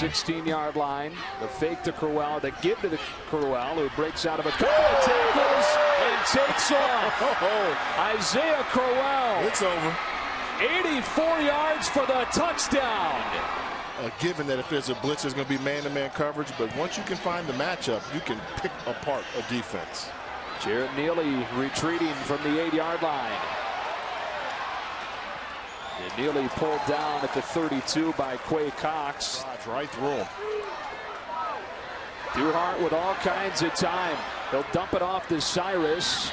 the 16-yard line. The fake to Crowell, the give to the Crowell, who breaks out of a couple of tackles and takes off. Isaiah Crowell. It's over. 84 yards for the touchdown. Uh, given that if there's a blitz, there's going to be man-to-man -man coverage. But once you can find the matchup, you can pick apart a defense. Jared Neely retreating from the eight-yard line. And Neely pulled down at the 32 by Qua Cox. Right through him. Duhart with all kinds of time. He'll dump it off to Cyrus.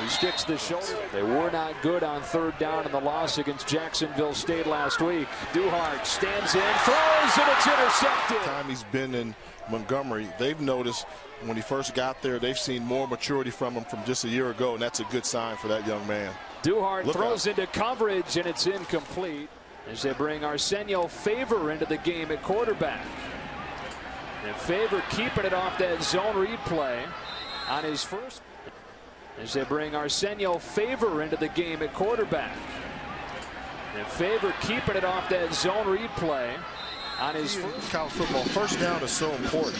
He sticks the shoulder. They were not good on third down in the loss against Jacksonville State last week. Duhart stands in, throws, and it's intercepted. Time he's been in Montgomery, they've noticed when he first got there, they've seen more maturity from him from just a year ago, and that's a good sign for that young man. Duhart Look throws into coverage, and it's incomplete as they bring Arsenio Favor into the game at quarterback. And Favor keeping it off that zone read play on his first. As they bring Arsenio Favor into the game at quarterback. And Favor keeping it off that zone read play on his first. College football, first down is so important.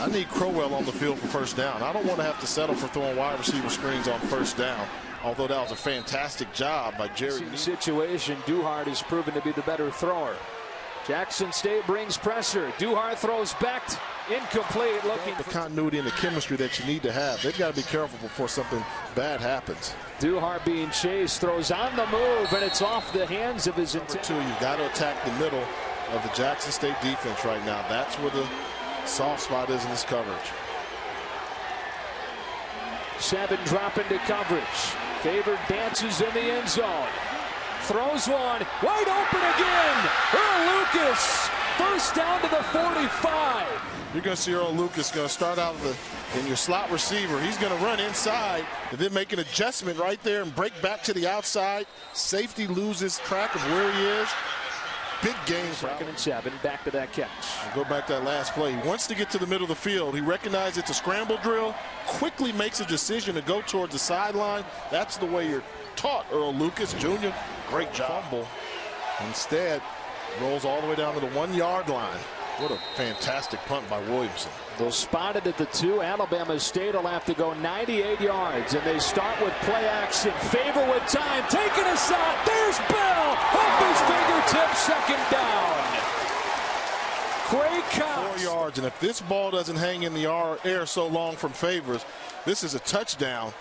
I need Crowell on the field for first down. I don't want to have to settle for throwing wide receiver screens on first down. Although that was a fantastic job by Jerry. Situation, Duhart has proven to be the better thrower. Jackson State brings pressure. Duhart throws back incomplete. Looking the continuity and the chemistry that you need to have. They've got to be careful before something bad happens. Duhart being chased, throws on the move, and it's off the hands of his Number two, you've got to attack the middle of the Jackson State defense right now. That's where the soft spot is in this coverage. Seven drop into coverage. Favored dances in the end zone. Throws one. Wide open again. Earl Lucas. First down to the 45. You're going to see Earl Lucas going to start out the, in your slot receiver. He's going to run inside and then make an adjustment right there and break back to the outside. Safety loses track of where he is big game. Second and seven, back to that catch. Go back to that last play. He wants to get to the middle of the field. He recognizes it's a scramble drill, quickly makes a decision to go towards the sideline. That's the way you're taught, Earl Lucas Jr. Great job. Fumble. Instead, rolls all the way down to the one-yard line. What a fantastic punt by Williamson. They'll spotted at the two. Alabama State will have to go 98 yards, and they start with play action. Favor with time, taking a shot. There's Bell off his fingertips, second down. Qua Cox. Four yards, and if this ball doesn't hang in the air so long from Favors, this is a touchdown.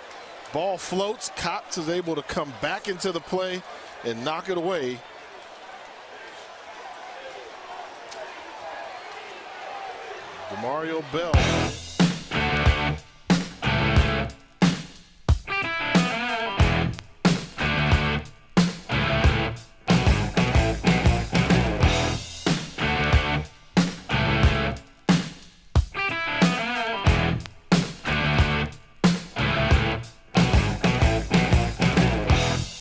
Ball floats. Cox is able to come back into the play and knock it away. Demario Bell.